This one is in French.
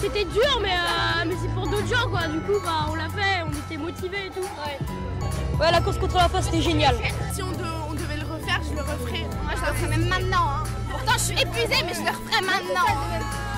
C'était dur, mais, euh, mais c'est pour d'autres gens, quoi. Du coup, bah, on l'a fait, on était motivés et tout. Ouais, la course contre la fois, c'était génial. Si on, devait le refaire, je le referais. Moi, je le referais même maintenant. Hein. Pourtant, je suis épuisée, mais je le referais maintenant.